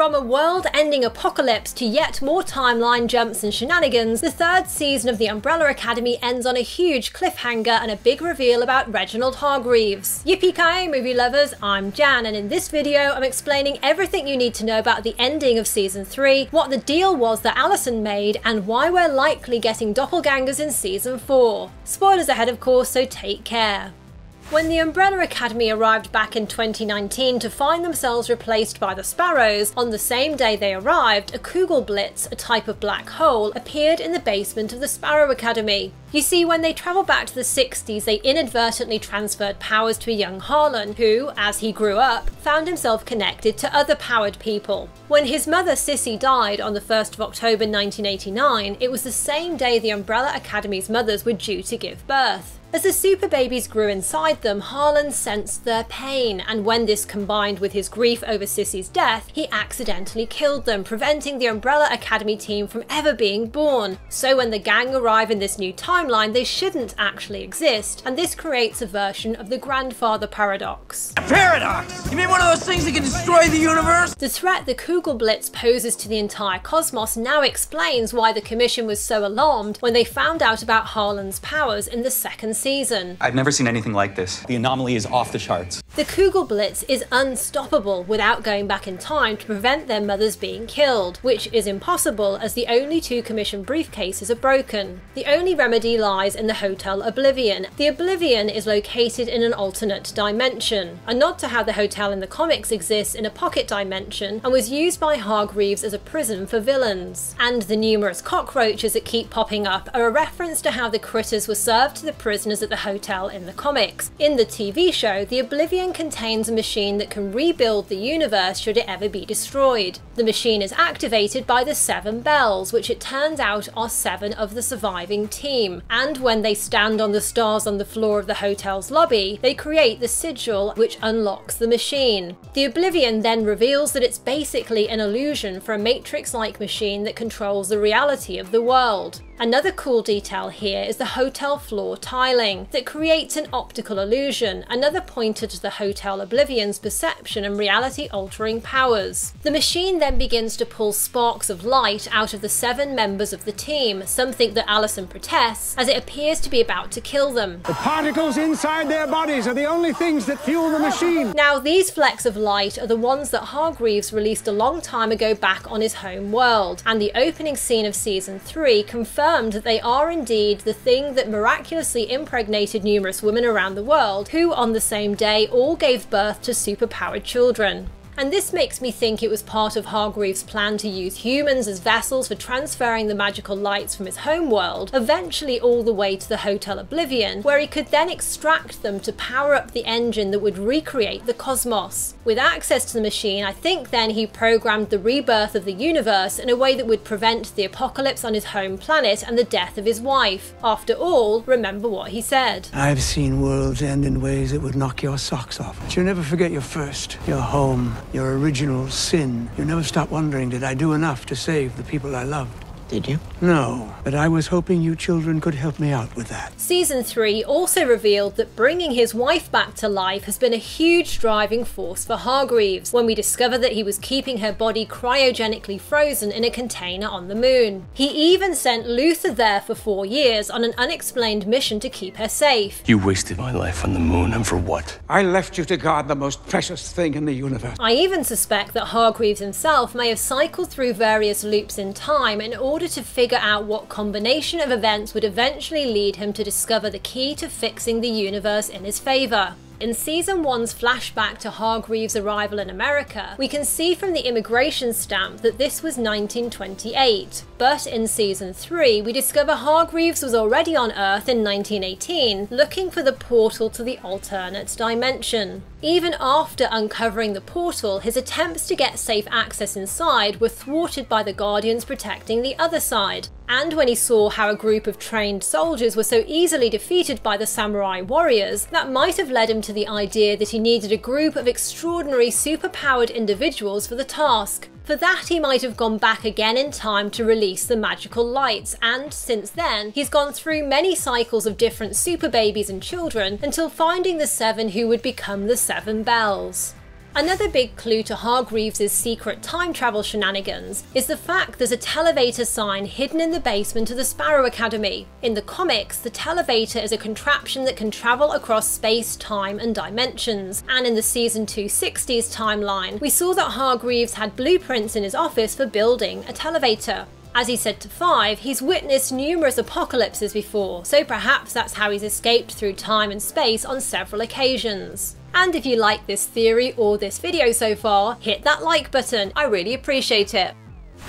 From a world-ending apocalypse to yet more timeline jumps and shenanigans, the third season of The Umbrella Academy ends on a huge cliffhanger and a big reveal about Reginald Hargreaves. Yippee-ki-yay movie lovers, I'm Jan and in this video I'm explaining everything you need to know about the ending of season 3, what the deal was that Allison made, and why we're likely getting doppelgangers in season 4. Spoilers ahead of course, so take care. When the Umbrella Academy arrived back in 2019 to find themselves replaced by the Sparrows, on the same day they arrived, a Kugelblitz, a type of black hole, appeared in the basement of the Sparrow Academy. You see, when they travelled back to the 60s, they inadvertently transferred powers to a young Harlan, who, as he grew up, found himself connected to other powered people. When his mother Sissy died on the 1st of October 1989, it was the same day the Umbrella Academy's mothers were due to give birth. As the super babies grew inside them, Harlan sensed their pain, and when this combined with his grief over Sissy's death, he accidentally killed them, preventing the Umbrella Academy team from ever being born. So when the gang arrive in this new timeline, they shouldn't actually exist, and this creates a version of the grandfather paradox. A paradox? You mean one of those things that can destroy the universe? The threat the Kugelblitz poses to the entire cosmos now explains why the Commission was so alarmed when they found out about Harlan's powers in the second season. I've never seen anything like this. The anomaly is off the charts. The Kugelblitz is unstoppable without going back in time to prevent their mothers being killed, which is impossible as the only two commission briefcases are broken. The only remedy lies in the Hotel Oblivion. The Oblivion is located in an alternate dimension, a nod to how the hotel in the comics exists in a pocket dimension and was used by Hargreaves as a prison for villains. And the numerous cockroaches that keep popping up are a reference to how the critters were served to the prisoners at the hotel in the comics. In the TV show, the Oblivion contains a machine that can rebuild the universe should it ever be destroyed. The machine is activated by the Seven Bells, which it turns out are seven of the surviving team. And when they stand on the stars on the floor of the hotel's lobby, they create the sigil which unlocks the machine. The Oblivion then reveals that it's basically an illusion for a Matrix-like machine that controls the reality of the world. Another cool detail here is the hotel floor tiling that creates an optical illusion, another pointer to the Hotel Oblivion's perception and reality altering powers. The machine then begins to pull sparks of light out of the seven members of the team, something that Allison protests as it appears to be about to kill them. The particles inside their bodies are the only things that fuel the machine. Now, these flecks of light are the ones that Hargreaves released a long time ago back on his home world, and the opening scene of season 3 confirms confirmed that they are indeed the thing that miraculously impregnated numerous women around the world, who on the same day all gave birth to superpowered children and this makes me think it was part of Hargreaves' plan to use humans as vessels for transferring the magical lights from his home world, eventually all the way to the Hotel Oblivion, where he could then extract them to power up the engine that would recreate the cosmos. With access to the machine, I think then he programmed the rebirth of the universe in a way that would prevent the apocalypse on his home planet and the death of his wife. After all, remember what he said. I've seen worlds end in ways that would knock your socks off. But you'll never forget your first, your home, your original sin. You never stop wondering, did I do enough to save the people I loved? Did you? No, but I was hoping you children could help me out with that. Season 3 also revealed that bringing his wife back to life has been a huge driving force for Hargreaves when we discover that he was keeping her body cryogenically frozen in a container on the moon. He even sent Luther there for four years on an unexplained mission to keep her safe. You wasted my life on the moon, and for what? I left you to guard the most precious thing in the universe. I even suspect that Hargreaves himself may have cycled through various loops in time in order order to figure out what combination of events would eventually lead him to discover the key to fixing the universe in his favour. In season 1's flashback to Hargreaves' arrival in America, we can see from the immigration stamp that this was 1928. But in season 3, we discover Hargreaves was already on Earth in 1918, looking for the portal to the alternate dimension. Even after uncovering the portal, his attempts to get safe access inside were thwarted by the Guardians protecting the other side. And when he saw how a group of trained soldiers were so easily defeated by the samurai warriors, that might have led him to the idea that he needed a group of extraordinary superpowered individuals for the task. For that, he might have gone back again in time to release the magical lights, and since then, he's gone through many cycles of different super babies and children until finding the seven who would become the Seven Bells. Another big clue to Hargreaves' secret time travel shenanigans is the fact there's a televator sign hidden in the basement of the Sparrow Academy. In the comics, the televator is a contraption that can travel across space, time, and dimensions, and in the season 260s timeline, we saw that Hargreaves had blueprints in his office for building a televator. As he said to Five, he's witnessed numerous apocalypses before, so perhaps that's how he's escaped through time and space on several occasions. And if you like this theory or this video so far, hit that like button, I really appreciate it.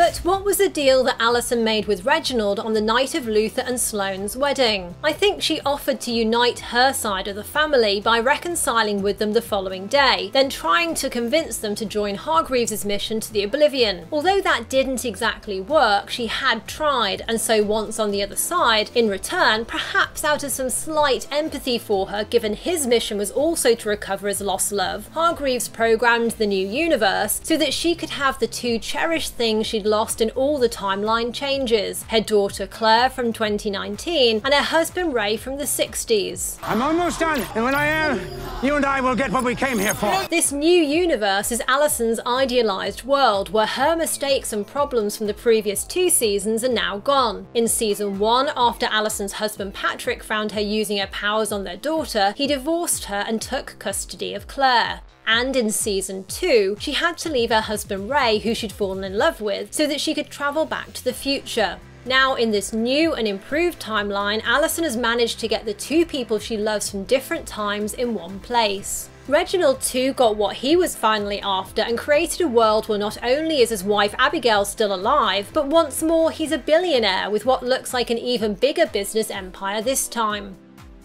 But what was the deal that Allison made with Reginald on the night of Luther and Sloane's wedding? I think she offered to unite her side of the family by reconciling with them the following day, then trying to convince them to join Hargreaves' mission to the Oblivion. Although that didn't exactly work, she had tried, and so once on the other side, in return, perhaps out of some slight empathy for her given his mission was also to recover his lost love, Hargreaves programmed the new universe so that she could have the two cherished things she'd lost in all the timeline changes her daughter Claire from 2019 and her husband Ray from the 60s. I'm almost done, and when I am, you and I will get what we came here for. This new universe is Allison's idealised world where her mistakes and problems from the previous two seasons are now gone. In season 1, after Allison's husband Patrick found her using her powers on their daughter, he divorced her and took custody of Claire and in season 2, she had to leave her husband Ray, who she'd fallen in love with, so that she could travel back to the future. Now, in this new and improved timeline, Allison has managed to get the two people she loves from different times in one place. Reginald too got what he was finally after and created a world where not only is his wife Abigail still alive, but once more he's a billionaire with what looks like an even bigger business empire this time.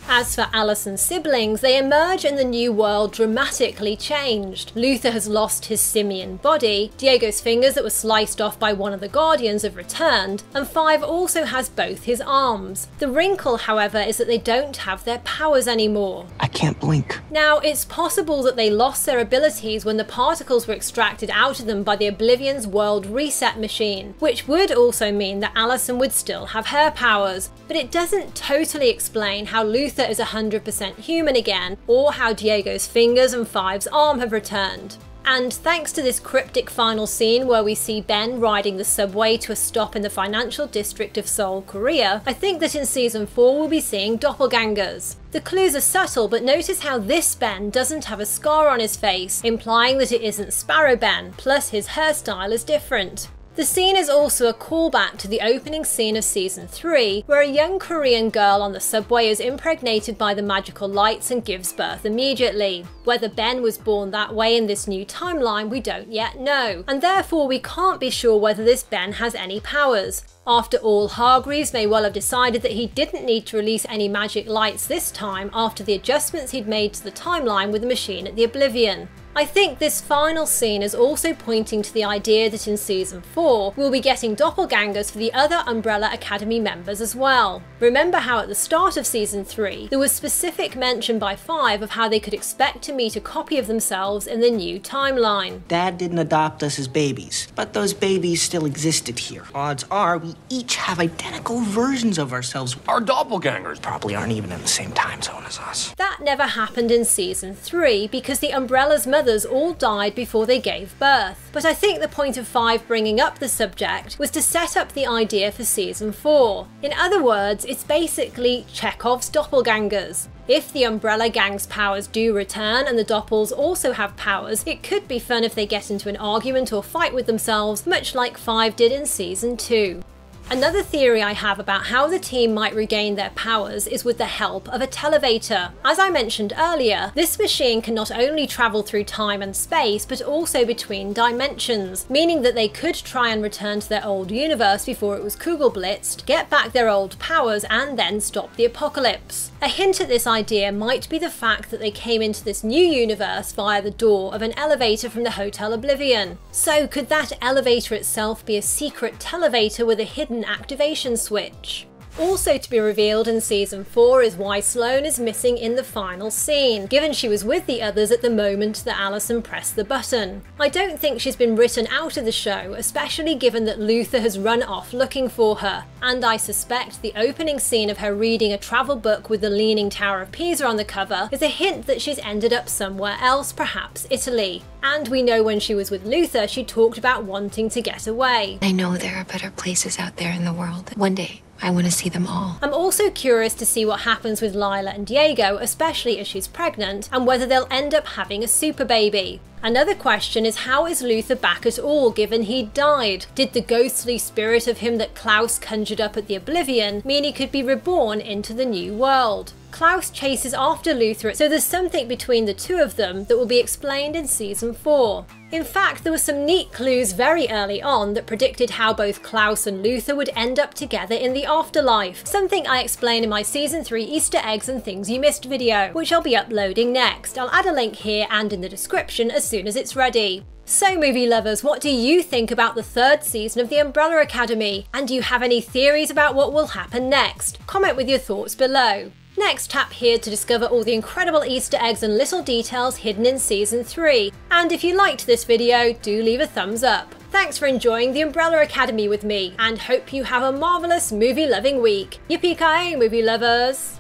As for Allison's siblings, they emerge in the new world dramatically changed. Luther has lost his simian body, Diego's fingers that were sliced off by one of the Guardians have returned, and Five also has both his arms. The wrinkle, however, is that they don't have their powers anymore. I can't blink. Now, it's possible that they lost their abilities when the particles were extracted out of them by the Oblivion's World Reset machine, which would also mean that Allison would still have her powers, but it doesn't totally explain how Luther Luther is 100% human again, or how Diego's fingers and Five's arm have returned. And thanks to this cryptic final scene where we see Ben riding the subway to a stop in the financial district of Seoul, Korea, I think that in season 4 we'll be seeing doppelgangers. The clues are subtle, but notice how this Ben doesn't have a scar on his face, implying that it isn't Sparrow Ben, plus his hairstyle is different. The scene is also a callback to the opening scene of season 3, where a young Korean girl on the subway is impregnated by the magical lights and gives birth immediately. Whether Ben was born that way in this new timeline, we don't yet know, and therefore we can't be sure whether this Ben has any powers. After all, Hargreaves may well have decided that he didn't need to release any magic lights this time after the adjustments he'd made to the timeline with the machine at the Oblivion. I think this final scene is also pointing to the idea that in season 4 we'll be getting doppelgangers for the other Umbrella Academy members as well. Remember how at the start of season 3 there was specific mention by 5 of how they could expect to meet a copy of themselves in the new timeline. Dad didn't adopt us as babies, but those babies still existed here. Odds are we each have identical versions of ourselves. Our doppelgangers Probably aren't even in the same time zone as us. That never happened in season 3 because the Umbrella's mother mothers all died before they gave birth. But I think the point of 5 bringing up the subject was to set up the idea for season 4. In other words, it's basically Chekhov's doppelgangers. If the Umbrella Gang's powers do return and the Doppels also have powers, it could be fun if they get into an argument or fight with themselves, much like 5 did in season 2. Another theory I have about how the team might regain their powers is with the help of a televator. As I mentioned earlier, this machine can not only travel through time and space, but also between dimensions, meaning that they could try and return to their old universe before it was Kugelblitzed, get back their old powers, and then stop the apocalypse. A hint at this idea might be the fact that they came into this new universe via the door of an elevator from the Hotel Oblivion. So could that elevator itself be a secret televator with a hidden activation switch? Also to be revealed in season 4 is why Sloane is missing in the final scene, given she was with the others at the moment that Allison pressed the button. I don't think she's been written out of the show, especially given that Luther has run off looking for her, and I suspect the opening scene of her reading a travel book with the Leaning Tower of Pisa on the cover is a hint that she's ended up somewhere else, perhaps Italy. And we know when she was with Luther, she talked about wanting to get away. I know there are better places out there in the world. One day, I want to see them all. I'm also curious to see what happens with Lila and Diego, especially as she's pregnant, and whether they'll end up having a super baby. Another question is how is Luther back at all given he died? Did the ghostly spirit of him that Klaus conjured up at the Oblivion mean he could be reborn into the new world? Klaus chases after Luther, so there's something between the two of them that will be explained in season 4. In fact, there were some neat clues very early on that predicted how both Klaus and Luther would end up together in the afterlife, something I explain in my season 3 Easter eggs and things you missed video, which I'll be uploading next. I'll add a link here and in the description as soon as it's ready. So, movie lovers, what do you think about the third season of The Umbrella Academy? And do you have any theories about what will happen next? Comment with your thoughts below. Next, tap here to discover all the incredible Easter eggs and little details hidden in Season 3. And if you liked this video, do leave a thumbs up. Thanks for enjoying the Umbrella Academy with me, and hope you have a marvellous movie-loving week. Yippee-ki-yay, movie lovers!